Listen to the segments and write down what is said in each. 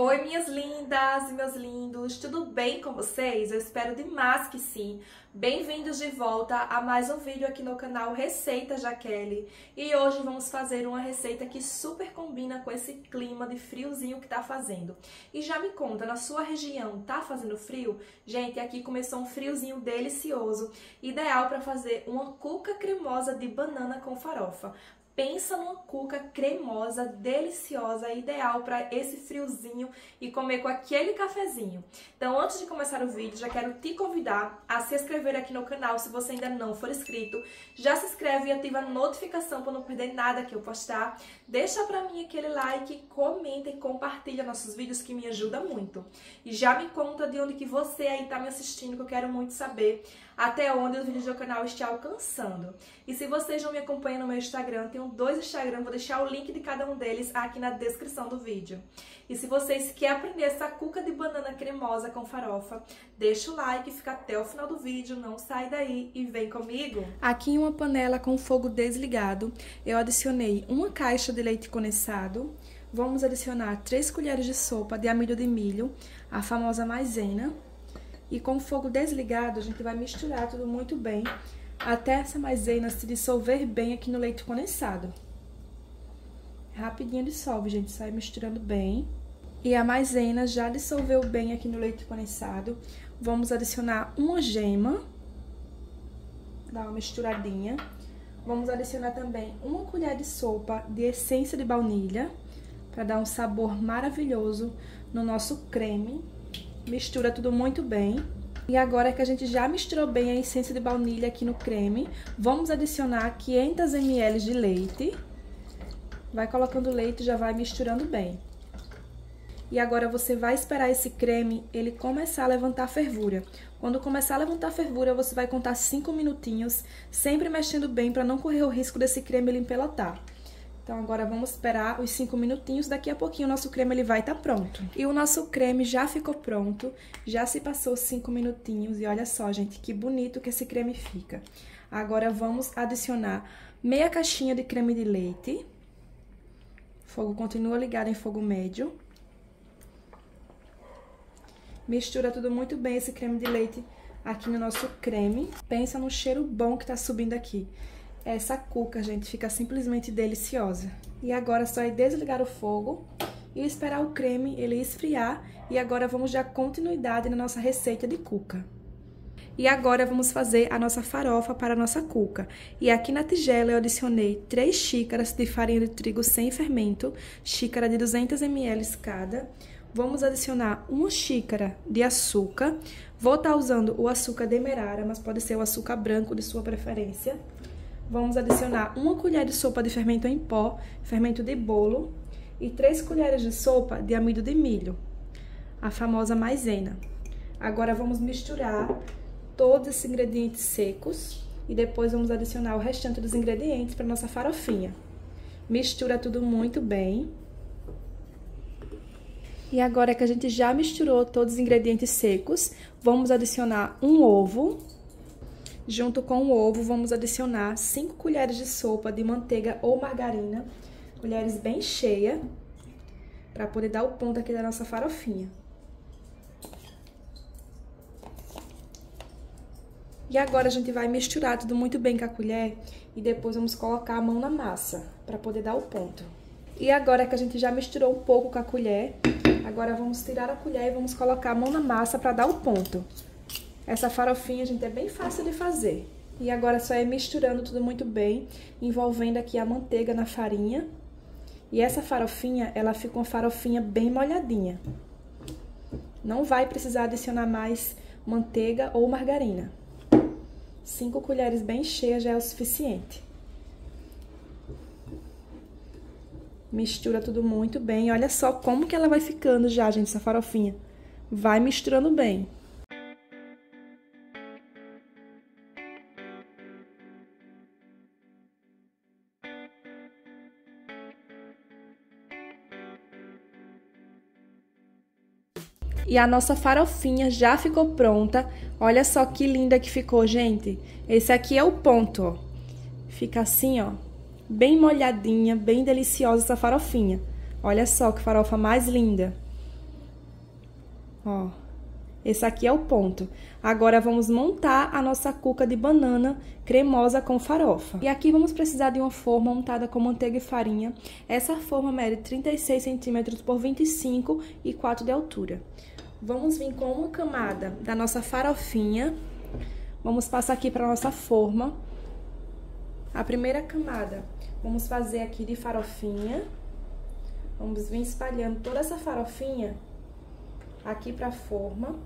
Oi, minhas lindas e meus lindos, tudo bem com vocês? Eu espero demais que sim. Bem-vindos de volta a mais um vídeo aqui no canal Receita Jaqueline. E hoje vamos fazer uma receita que super combina com esse clima de friozinho que tá fazendo. E já me conta, na sua região tá fazendo frio? Gente, aqui começou um friozinho delicioso, ideal para fazer uma cuca cremosa de banana com farofa. Pensa numa cuca cremosa, deliciosa, ideal para esse friozinho e comer com aquele cafezinho. Então, antes de começar o vídeo, já quero te convidar a se inscrever aqui no canal se você ainda não for inscrito. Já se inscreve e ativa a notificação para não perder nada que eu postar. Deixa para mim aquele like, comenta e compartilha nossos vídeos que me ajuda muito. E já me conta de onde que você aí está me assistindo, que eu quero muito saber até onde os vídeos do canal estão alcançando. E se vocês não me acompanham no meu Instagram, tenho dois Instagram, vou deixar o link de cada um deles aqui na descrição do vídeo. E se vocês querem aprender essa cuca de banana cremosa com farofa, deixa o like, fica até o final do vídeo, não sai daí e vem comigo. Aqui em uma panela com fogo desligado, eu adicionei uma caixa de leite condensado, vamos adicionar 3 colheres de sopa de amido de milho, a famosa maisena, e com o fogo desligado, a gente vai misturar tudo muito bem, até essa maisena se dissolver bem aqui no leite condensado. Rapidinho dissolve, gente, sai misturando bem. E a maisena já dissolveu bem aqui no leite condensado. Vamos adicionar uma gema. Dar uma misturadinha. Vamos adicionar também uma colher de sopa de essência de baunilha, para dar um sabor maravilhoso no nosso creme mistura tudo muito bem. E agora que a gente já misturou bem a essência de baunilha aqui no creme, vamos adicionar 500 ml de leite. Vai colocando leite e já vai misturando bem. E agora você vai esperar esse creme ele começar a levantar fervura. Quando começar a levantar fervura, você vai contar 5 minutinhos, sempre mexendo bem para não correr o risco desse creme ele empelotar. Então, agora vamos esperar os 5 minutinhos, daqui a pouquinho o nosso creme ele vai estar tá pronto. E o nosso creme já ficou pronto, já se passou 5 minutinhos e olha só, gente, que bonito que esse creme fica. Agora vamos adicionar meia caixinha de creme de leite. O fogo continua ligado em fogo médio. Mistura tudo muito bem esse creme de leite aqui no nosso creme. Pensa no cheiro bom que tá subindo aqui. Essa cuca, gente, fica simplesmente deliciosa. E agora é só é desligar o fogo e esperar o creme ele esfriar. E agora vamos dar continuidade na nossa receita de cuca. E agora vamos fazer a nossa farofa para a nossa cuca. E aqui na tigela eu adicionei 3 xícaras de farinha de trigo sem fermento, xícara de 200 ml cada. Vamos adicionar uma xícara de açúcar. Vou estar tá usando o açúcar demerara, mas pode ser o açúcar branco de sua preferência vamos adicionar uma colher de sopa de fermento em pó, fermento de bolo, e três colheres de sopa de amido de milho, a famosa maisena. Agora vamos misturar todos esses ingredientes secos e depois vamos adicionar o restante dos ingredientes para nossa farofinha. Mistura tudo muito bem. E agora que a gente já misturou todos os ingredientes secos, vamos adicionar um ovo Junto com o ovo, vamos adicionar 5 colheres de sopa de manteiga ou margarina, colheres bem cheias, para poder dar o ponto aqui da nossa farofinha. E agora a gente vai misturar tudo muito bem com a colher e depois vamos colocar a mão na massa para poder dar o ponto. E agora que a gente já misturou um pouco com a colher, agora vamos tirar a colher e vamos colocar a mão na massa para dar o ponto. Essa farofinha, gente, é bem fácil de fazer. E agora só é misturando tudo muito bem, envolvendo aqui a manteiga na farinha. E essa farofinha, ela fica uma farofinha bem molhadinha. Não vai precisar adicionar mais manteiga ou margarina. Cinco colheres bem cheias já é o suficiente. Mistura tudo muito bem. Olha só como que ela vai ficando já, gente, essa farofinha. Vai misturando bem. E a nossa farofinha já ficou pronta. Olha só que linda que ficou, gente. Esse aqui é o ponto, ó. Fica assim, ó. Bem molhadinha, bem deliciosa essa farofinha. Olha só que farofa mais linda. Ó, esse aqui é o ponto. Agora, vamos montar a nossa cuca de banana cremosa com farofa. E aqui vamos precisar de uma forma untada com manteiga e farinha. Essa forma mede 36 centímetros por 25 e 4 de altura. Vamos vir com uma camada da nossa farofinha. Vamos passar aqui para nossa forma. A primeira camada, vamos fazer aqui de farofinha. Vamos vir espalhando toda essa farofinha aqui para a forma.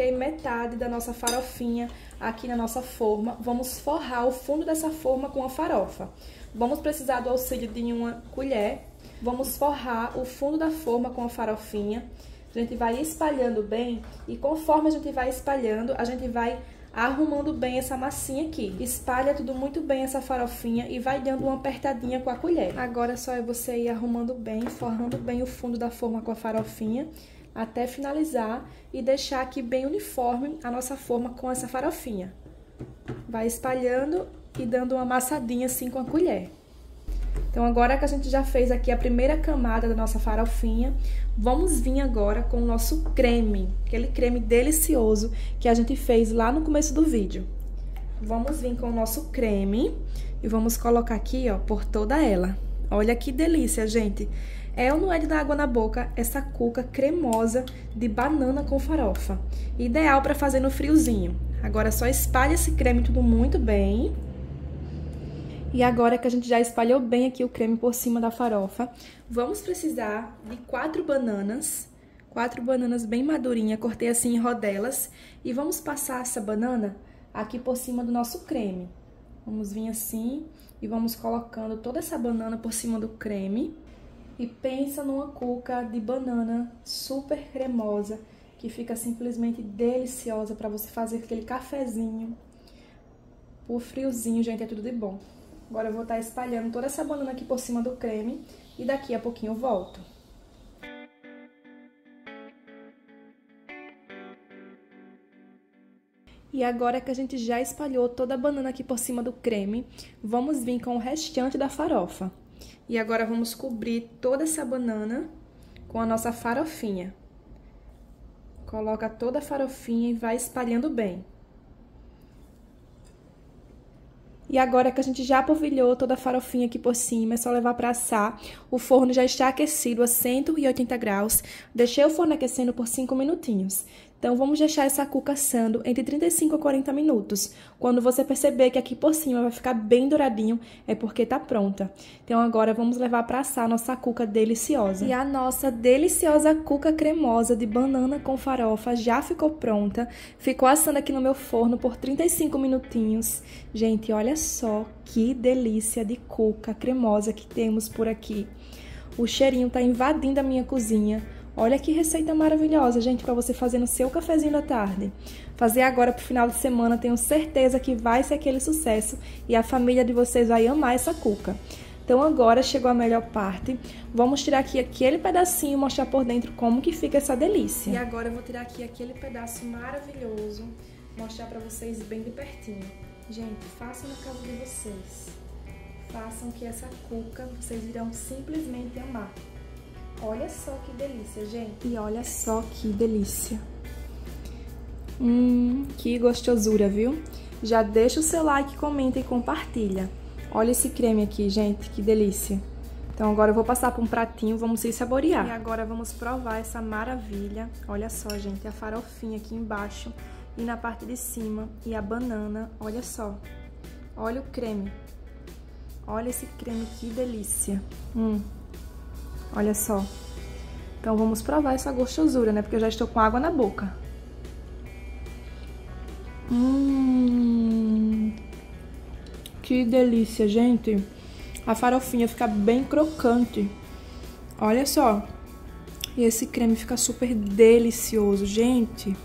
Coloquei metade da nossa farofinha aqui na nossa forma. Vamos forrar o fundo dessa forma com a farofa. Vamos precisar do auxílio de uma colher. Vamos forrar o fundo da forma com a farofinha. A gente vai espalhando bem e conforme a gente vai espalhando, a gente vai arrumando bem essa massinha aqui. Espalha tudo muito bem essa farofinha e vai dando uma apertadinha com a colher. Agora só é você ir arrumando bem, forrando bem o fundo da forma com a farofinha até finalizar e deixar aqui bem uniforme a nossa forma com essa farofinha. Vai espalhando e dando uma amassadinha assim com a colher. Então, agora que a gente já fez aqui a primeira camada da nossa farofinha, vamos vir agora com o nosso creme, aquele creme delicioso que a gente fez lá no começo do vídeo. Vamos vir com o nosso creme e vamos colocar aqui, ó, por toda ela. Olha que delícia, gente! É ou não é de dar água na boca essa cuca cremosa de banana com farofa? Ideal para fazer no friozinho. Agora só espalha esse creme tudo muito bem. E agora que a gente já espalhou bem aqui o creme por cima da farofa, vamos precisar de quatro bananas, quatro bananas bem madurinhas, cortei assim em rodelas, e vamos passar essa banana aqui por cima do nosso creme. Vamos vir assim e vamos colocando toda essa banana por cima do creme. E pensa numa cuca de banana super cremosa, que fica simplesmente deliciosa para você fazer aquele cafezinho. O friozinho, gente, é tudo de bom. Agora eu vou estar tá espalhando toda essa banana aqui por cima do creme e daqui a pouquinho eu volto. E agora que a gente já espalhou toda a banana aqui por cima do creme, vamos vir com o restante da farofa. E agora vamos cobrir toda essa banana com a nossa farofinha. Coloca toda a farofinha e vai espalhando bem. E agora que a gente já polvilhou toda a farofinha aqui por cima, é só levar para assar. O forno já está aquecido a 180 graus. Deixei o forno aquecendo por 5 minutinhos. Então, vamos deixar essa cuca assando entre 35 a 40 minutos. Quando você perceber que aqui por cima vai ficar bem douradinho, é porque tá pronta. Então, agora vamos levar para assar a nossa cuca deliciosa. E a nossa deliciosa cuca cremosa de banana com farofa já ficou pronta. Ficou assando aqui no meu forno por 35 minutinhos. Gente, olha só que delícia de cuca cremosa que temos por aqui. O cheirinho tá invadindo a minha cozinha. Olha que receita maravilhosa, gente, para você fazer no seu cafezinho da tarde. Fazer agora pro final de semana, tenho certeza que vai ser aquele sucesso e a família de vocês vai amar essa cuca. Então agora chegou a melhor parte. Vamos tirar aqui aquele pedacinho e mostrar por dentro como que fica essa delícia. E agora eu vou tirar aqui aquele pedaço maravilhoso, mostrar para vocês bem de pertinho. Gente, façam na casa de vocês. Façam que essa cuca vocês irão simplesmente amar. Olha só que delícia, gente. E olha só que delícia. Hum, que gostosura, viu? Já deixa o seu like, comenta e compartilha. Olha esse creme aqui, gente, que delícia. Então agora eu vou passar para um pratinho, vamos se saborear. E agora vamos provar essa maravilha. Olha só, gente, a farofinha aqui embaixo e na parte de cima. E a banana, olha só. Olha o creme. Olha esse creme, que delícia. Hum. Olha só. Então vamos provar essa gostosura, né? Porque eu já estou com água na boca. Hum, que delícia, gente. A farofinha fica bem crocante. Olha só. E esse creme fica super delicioso, gente.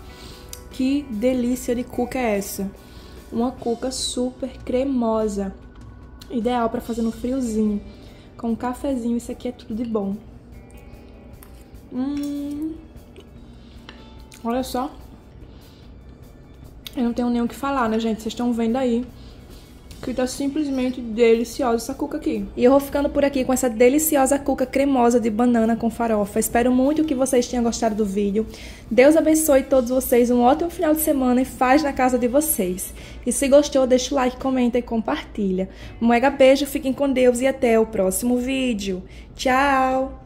Que delícia de cuca é essa? Uma cuca super cremosa. Ideal para fazer no friozinho com um cafezinho, isso aqui é tudo de bom. Hum. Olha só. Eu não tenho nem o que falar, né, gente? Vocês estão vendo aí que tá simplesmente deliciosa essa cuca aqui. E eu vou ficando por aqui com essa deliciosa cuca cremosa de banana com farofa. Espero muito que vocês tenham gostado do vídeo. Deus abençoe todos vocês, um ótimo final de semana e faz na casa de vocês. E se gostou, deixa o like, comenta e compartilha. Um mega beijo, fiquem com Deus e até o próximo vídeo. Tchau!